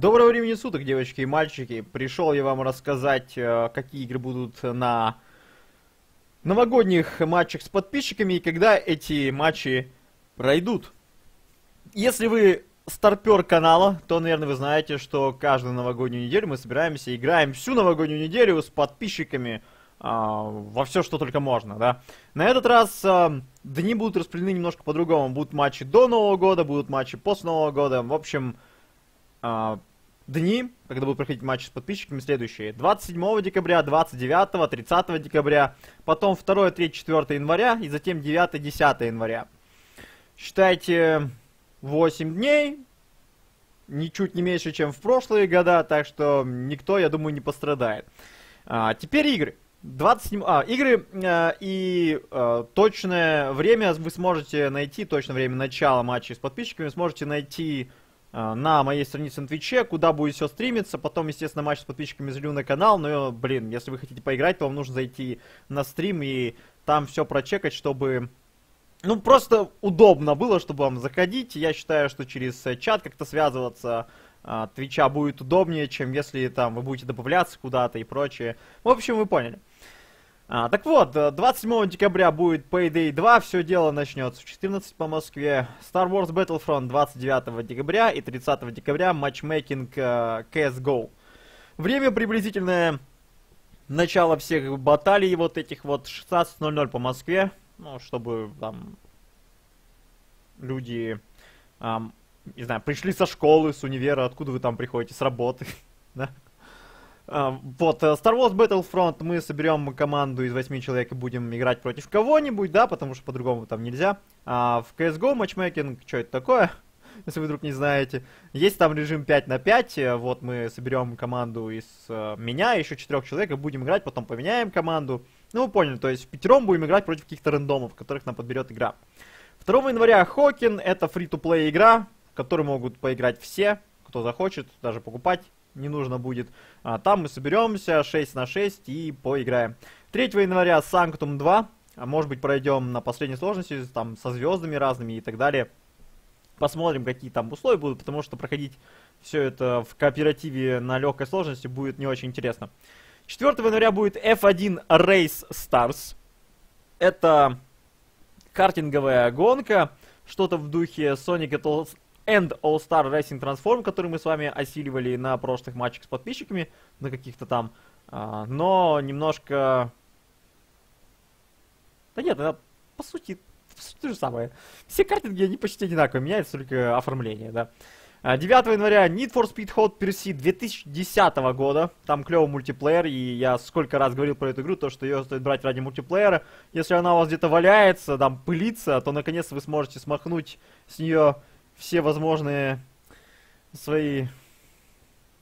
Доброго времени суток, девочки и мальчики. Пришел я вам рассказать, э, какие игры будут на новогодних матчах с подписчиками и когда эти матчи пройдут. Если вы старпер канала, то, наверное, вы знаете, что каждую новогоднюю неделю мы собираемся играем всю новогоднюю неделю с подписчиками а, во все, что только можно, да. На этот раз а, дни будут распределены немножко по-другому. Будут матчи до Нового года, будут матчи после Нового года. В общем, а, дни, когда будут проходить матчи с подписчиками, следующие. 27 декабря, 29, 30 декабря, потом 2, 3, 4 января и затем 9, 10 января. Считайте 8 дней, ничуть не меньше, чем в прошлые года, так что никто, я думаю, не пострадает. А, теперь игры. 27, а, игры э, и э, точное время вы сможете найти, точное время начала матчей с подписчиками сможете найти на моей странице на Твиче, куда будет все стримиться. Потом, естественно, матч с подписчиками залью на канал. Но, блин, если вы хотите поиграть, то вам нужно зайти на стрим и там все прочекать, чтобы... Ну, просто удобно было, чтобы вам заходить. Я считаю, что через э, чат как-то связываться э, Твича будет удобнее, чем если там вы будете добавляться куда-то и прочее. В общем, вы поняли. А, так вот, 27 э, декабря будет Payday 2, все дело начнется в 14 по Москве. Star Wars Battlefront 29 декабря и 30 декабря матчмейкинг uh, CSGO. Время приблизительное начало всех баталий вот этих вот 16.00 по Москве, ну, чтобы там люди, um, не знаю, пришли со школы, с универа, откуда вы там приходите, с работы, да? А, вот, э, Star Wars Battlefront мы соберем команду из 8 человек и будем играть против кого-нибудь, да, потому что по-другому там нельзя. А в CSGO матчмейкинг, что это такое? Если вы вдруг не знаете. Есть там режим 5 на 5, э, вот мы соберем команду из uh, меня, еще 4 человек, и будем играть, потом поменяем команду. Ну, вы поняли, то есть в пятером будем играть против каких-то рандомов, которых нам подберет игра. 2 января Хокин, это фри-то-плей игра, в которой могут поиграть все, кто захочет, даже покупать не нужно будет. А, там мы соберемся 6 на 6 и поиграем. 3 января Sanctum 2. А может быть пройдем на последней сложности, там со звездами разными и так далее. Посмотрим, какие там условия будут, потому что проходить все это в кооперативе на легкой сложности будет не очень интересно. 4 января будет F1 Race Stars. Это картинговая гонка, что-то в духе Sonic and All-Star Racing Transform, который мы с вами осиливали на прошлых матчах с подписчиками, на каких-то там. А, но немножко... Да нет, это по сути, по сути то же самое. Все картинги, они почти одинаковые, меняется только оформление, да. 9 а, января Need for Speed Hot Pursuit 2010 года. Там клевый мультиплеер, и я сколько раз говорил про эту игру, то, что ее стоит брать ради мультиплеера. Если она у вас где-то валяется, там пылится, то наконец вы сможете смахнуть с нее все возможные свои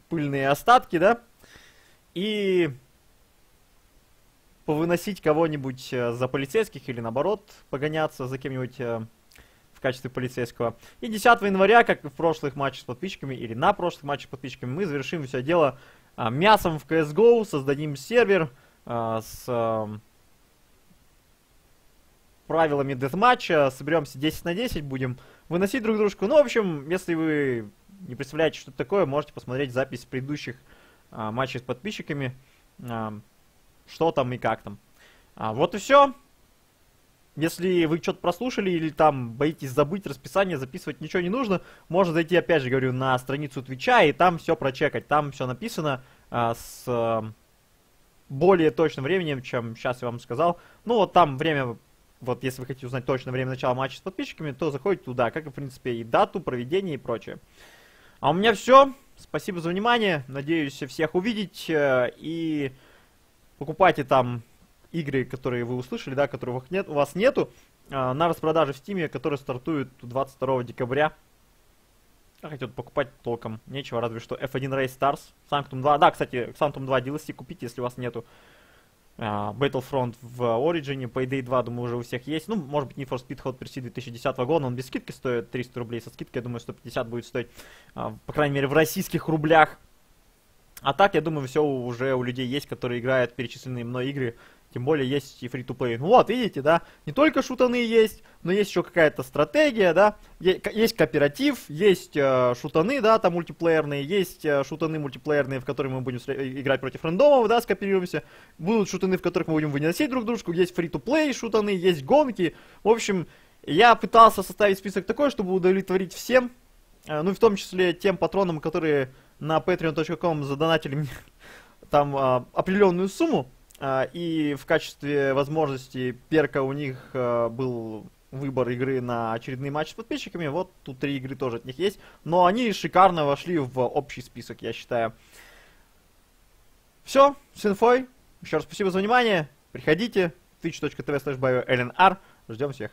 пыльные остатки, да, и повыносить кого-нибудь э, за полицейских или наоборот погоняться за кем-нибудь э, в качестве полицейского. И 10 января, как и в прошлых матчах с подписчиками или на прошлых матчах с подписчиками, мы завершим все дело а, мясом в CSGO, создадим сервер с правилами дезматча, соберемся 10 на 10, будем выносить друг дружку. Ну, в общем, если вы не представляете, что это такое, можете посмотреть запись предыдущих а, матчей с подписчиками, а, что там и как там. А, вот и все. Если вы что-то прослушали или там боитесь забыть расписание, записывать ничего не нужно, можно зайти, опять же говорю, на страницу Твича и там все прочекать. Там все написано а, с а, более точным временем, чем сейчас я вам сказал. Ну, вот там время вот если вы хотите узнать точно время начала матча с подписчиками, то заходите туда, как и, в принципе, и дату, проведения и прочее. А у меня все. Спасибо за внимание. Надеюсь всех увидеть. Э, и покупайте там игры, которые вы услышали, да, которых нет, у вас нету, э, на распродаже в Стиме, которые стартуют 22 декабря. А хотят покупать толком нечего, разве что F1 Race Stars, Sanctum 2. Да, кстати, Sanctum 2 DLC купите, если у вас нету. Uh, Battlefront в Origin, Payday 2, думаю, уже у всех есть. Ну, может быть, Need for Speed Hot Pursuit 2010 года, он без скидки стоит 300 рублей, со скидкой, я думаю, 150 будет стоить, uh, по крайней мере, в российских рублях. А так, я думаю, все уже у людей есть, которые играют перечисленные мной игры, Тем более есть и free-to-play. Ну вот, видите, да, не только шутаны есть, но есть еще какая-то стратегия, да, есть кооператив, есть э, шутаны, да, там мультиплеерные, есть э, шутаны мультиплеерные, в которые мы будем играть против рандомов, да, скооперируемся. Будут шутаны, в которых мы будем выносить друг дружку, есть free-to-play шутаны, есть гонки. В общем, я пытался составить список такой, чтобы удовлетворить всем, э, ну и в том числе тем патронам, которые на patreon.com задонатили мне там э, определенную сумму. А, и в качестве возможности перка у них а, был выбор игры на очередные матчи с подписчиками. Вот тут три игры тоже от них есть. Но они шикарно вошли в общий список, я считаю. Все, с инфой. Еще раз спасибо за внимание. Приходите. twitch.tv slash Ждем всех.